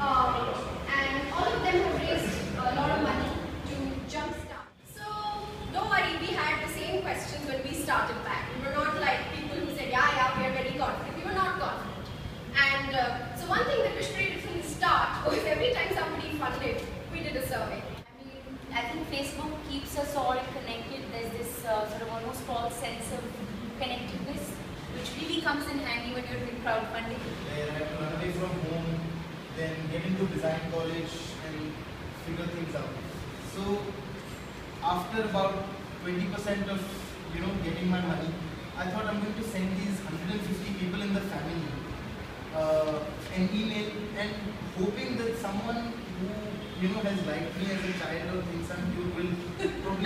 Um, and all of them have raised a lot of money to jumpstart. So no worry, we had the same questions when we started back. We were not like people who said, yeah, yeah, we are very confident. We were not confident. And uh, so one thing that we started from the start was every time somebody funded, we did a survey. I mean, I think Facebook keeps us all connected. There's this uh, sort of almost false sense of connectedness which really comes in handy when you're doing crowdfunding. I have to run away from home, then get into design college and figure things out. So after about 20% of you know getting my money, I thought I'm going to send these 150 people in the family uh, an email and hoping that someone who you know has liked me as a child or thinks I'm cute will